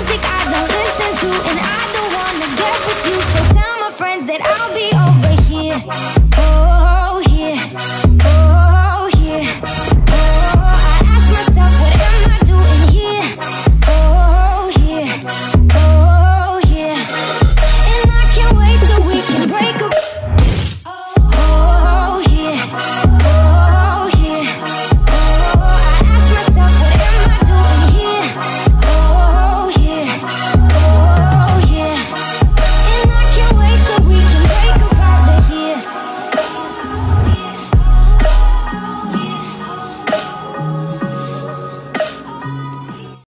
music I don't listen to, and I don't wanna get with you. So tell my friends that I'll be over here.